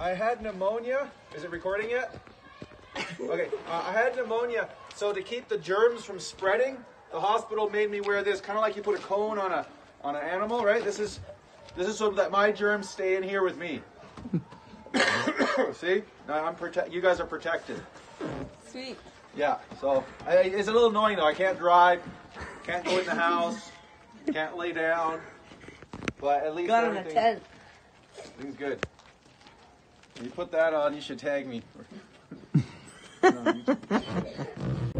I had pneumonia. Is it recording yet? Okay, uh, I had pneumonia. So to keep the germs from spreading, the hospital made me wear this, kind of like you put a cone on a on an animal, right? This is this is so that my germs stay in here with me. See, now I'm protect. You guys are protected. Sweet. Yeah. So I, it's a little annoying though. I can't drive, can't go in the house, can't lay down. But at least Got in a tent. Everything's good. When you put that on, you should tag me.